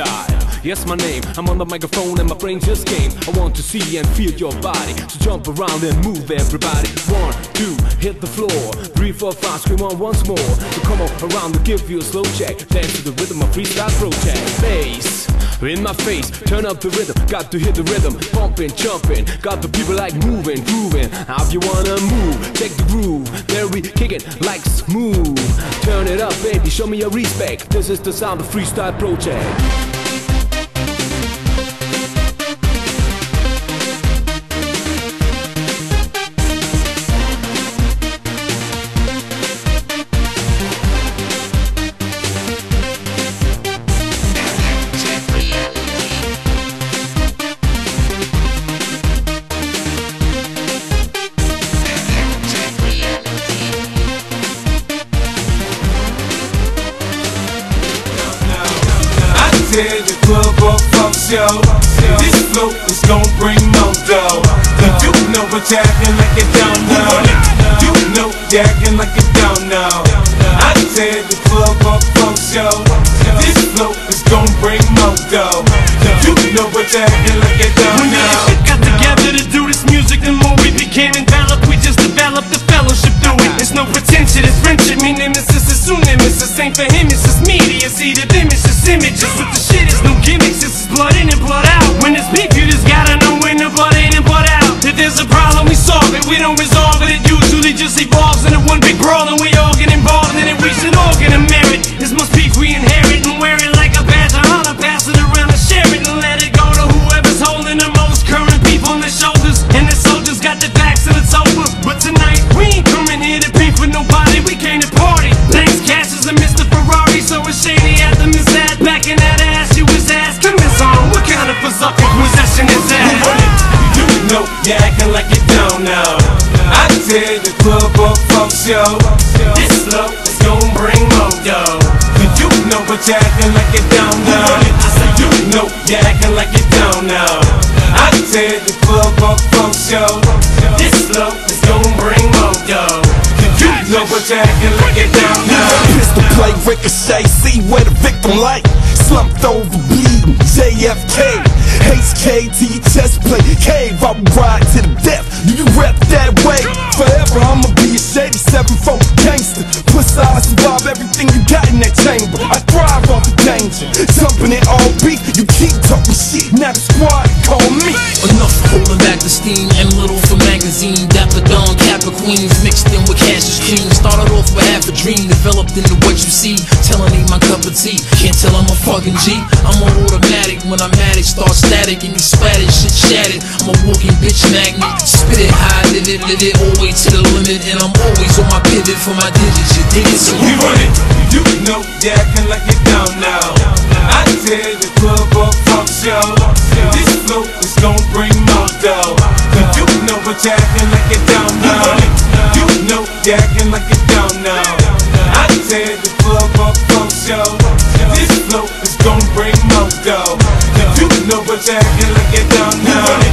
freestyle. Yes, my name. I'm on the microphone and my brain just came. I want to see and feel your body. So jump around and move, everybody. One, two, hit the floor. Three, four, five, scream on once more. So come on around to give you a slow check. Dance to the rhythm of freestyle project. Bass in my face, turn up the rhythm. Got to hit the rhythm, pumping, jumping. Got the people like moving, grooving. How if you wanna move? Check the groove. There we kick it like smooth. Turn it up, baby. Show me your respect. This is the sound of freestyle project. I tell the club folks, yo This flow is gon' bring more dough And you know what you acting like you don't know You know you acting like you don't know I tell the club folks, yo This flow is gon' bring more dough And you know what you acting like you don't know. When we got together to do this music, the more we became enveloped, we just developed the fellowship through it. It's no pretension, it's friendship. Me nemesis is soon nemesis. Same for him, it's just media. See the image, images. With the you acting like you don't know. I tell the club up folks, yo This flow is gon' bring more dough you know what you acting like you don't know? I say you know you acting like you don't know. I tell the club up folks, yo This flow is gon' bring more dough you know what you acting like you don't know? Pistol play, ricochet, see where the victim lay. Slumped over, bleeding, JFK. Your chest plate. Cave, I ride to the death. Do you rep that way? Forever, I'ma be a shady seven-fold gangster. Puss eyes survive everything you got in that chamber. I thrive off the danger. Jumping it all beat. You keep talking shit, now the squad call me. Enough holding back the steam and little magazine. Dapper Dan, Kappa Queens mixed in with Cassius Cream. Started off with half a dream, developed into what you see. Telling ain't my cup of tea. Can't tell I'm a fucking G. I'm on automatic when I'm at it. Start static and you splattered, shit shattered. I'm a walking bitch magnet. Spit it high, live it, live it, all way to the limit. And I'm always on my pivot for my digits. You dig it? So We run it, you know you acting like you don't know I tell the club up folks, yo This flow is gon' bring more dough you know what you acting like you don't know. You know you're acting like you don't know. I tell the club up folks, yo This flow is gon' bring more dough. You know what you acting like you